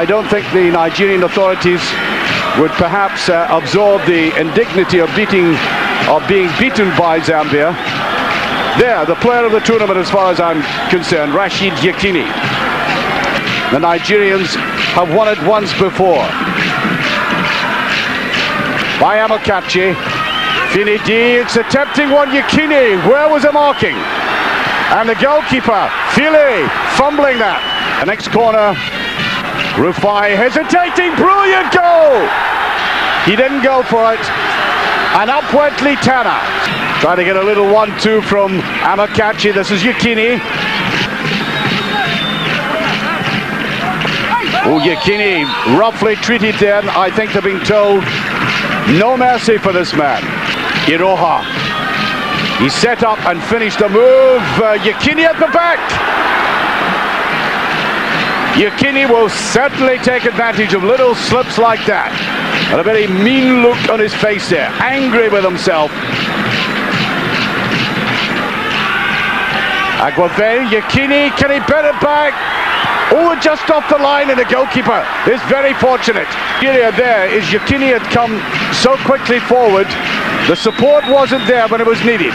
I don't think the Nigerian authorities would perhaps uh, absorb the indignity of beating, of being beaten by Zambia. There, the player of the tournament as far as I'm concerned, Rashid Yekini. The Nigerians have won it once before. By Amokachi. Finidi, it's a tempting one, Yekini. Where was the marking? And the goalkeeper, Phiri, fumbling that. The next corner, Rufai hesitating, brilliant goal! He didn't go for it. And up went Litana. Trying to get a little one-two from Amokachi. This is Yekini. Oh, Yekini roughly treated then. I think they're being told no mercy for this man. Iroha. He set up and finished the move. Uh, at the back. Yekini will certainly take advantage of little slips like that. And a very mean look on his face there. Angry with himself. Aguavell, Yekini, can he bet it back? Oh, just off the line and the goalkeeper is very fortunate. Area there is Yekini had come so quickly forward. The support wasn't there when it was needed.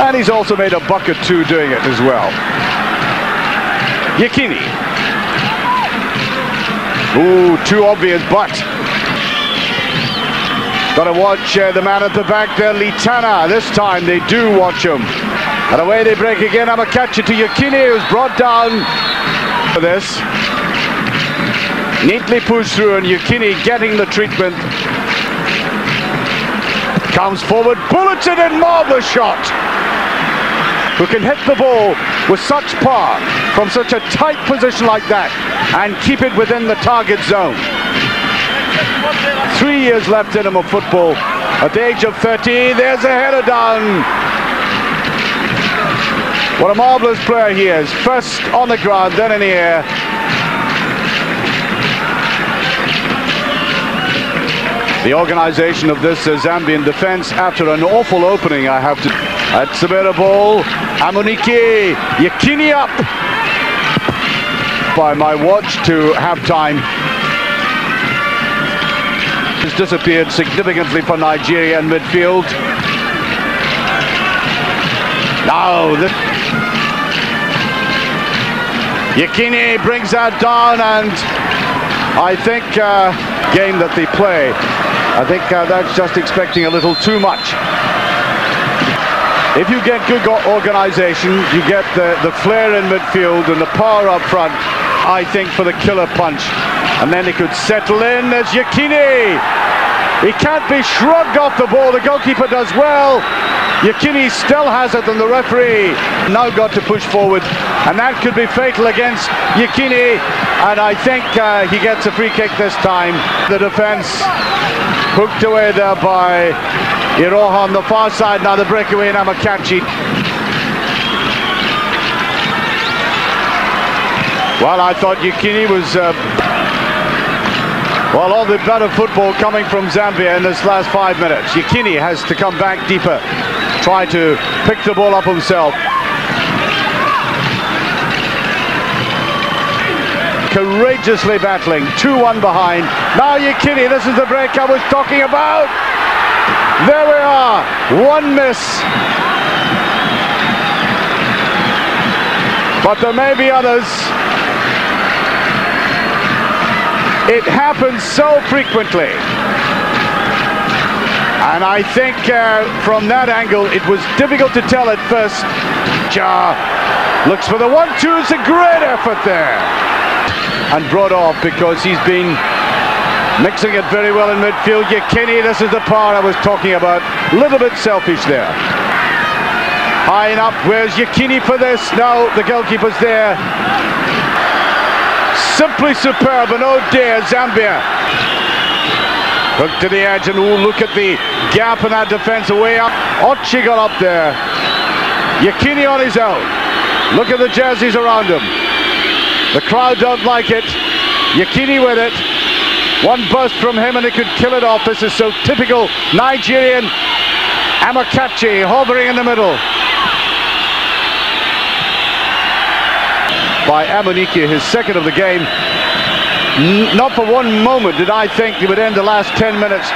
And he's also made a bucket too doing it as well. Yekini. Ooh, too obvious, but Got to watch uh, the man at the back there, Litana. This time they do watch him. And away they break again. Amokachi to Yekini, who's brought down for this. Neatly pushed through, and Yekini getting the treatment. Comes forward, bullets it in, marvelous shot. Who can hit the ball with such power from such a tight position like that and keep it within the target zone. Three years left in him of football. At the age of 30, there's a header down. What a marvellous player he is. First on the ground, then in the air. The organisation of this Zambian defence after an awful opening, I have to... That's a better ball. Amunike, Yekini up. By my watch to half-time has disappeared significantly for Nigeria in midfield. Now, the Yekini brings that down, and I think uh, game that they play, I think uh, that's just expecting a little too much. If you get good organisation, you get the, the flair in midfield and the power up front, I think, for the killer punch. And then he could settle in as Yekini. He can't be shrugged off the ball. The goalkeeper does well. Yekini still has it, and the referee now got to push forward. And that could be fatal against Yekini. And I think uh, he gets a free kick this time. The defence hooked away there by Iroha on the far side. Now the breakaway in Amokachi. Well, I thought Yekini was uh, well, all the better football coming from Zambia in this last five minutes. Yekini has to come back deeper, try to pick the ball up himself. Courageously battling, 2-1 behind. Now Yekini, this is the break I was talking about. There we are, one miss. But there may be others. It happens so frequently. And I think uh, from that angle, it was difficult to tell at first. Ja looks for the one-two. It's a great effort there. And brought off because he's been mixing it very well in midfield. Yekini, this is the part I was talking about. A little bit selfish there. High and up, where's Yekini for this? No, the goalkeeper's there. Simply superb and oh dear Zambia. Hook to the edge and ooh, look at the gap in that defence away up. Ochi got up there. Yekini on his own. Look at the jerseys around him. The crowd don't like it. Yekini with it one burst from him and it could kill it off this is so typical Nigerian Amokachi hovering in the middle by Amunike, his second of the game. N not for one moment did I think he would end the last 10 minutes.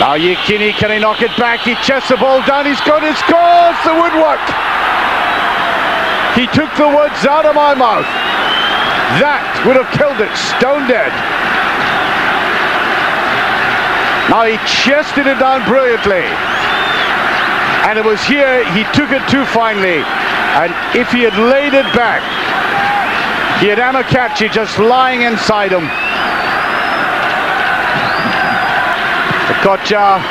Now Yekini, can he knock it back? He chests the ball down, he's got it, scores the woodwork! He took the words out of my mouth. That would have killed it, stone dead. Now he chested it down brilliantly. And it was here he took it too finely. And if he had laid it back, he had Amokachi just lying inside him. Okocha.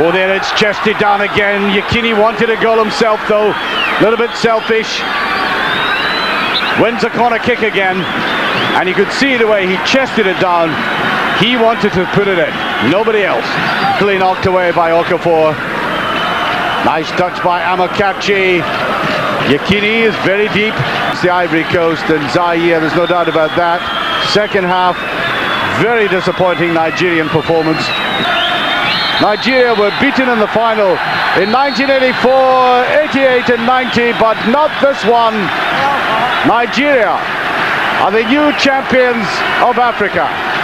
Oh, there it's chested down again. Yekini wanted a goal himself, though. A little bit selfish. Wins a corner kick again. And you could see the way he chested it down. He wanted to put it in. Nobody else. Clean knocked away by Okafor. Nice touch by Amokachi. Yekini is very deep. It's the Ivory Coast and Zaire, there's no doubt about that. Second half, very disappointing Nigerian performance. Nigeria were beaten in the final in 1984, 88 and 90, but not this one. Nigeria are the new champions of Africa.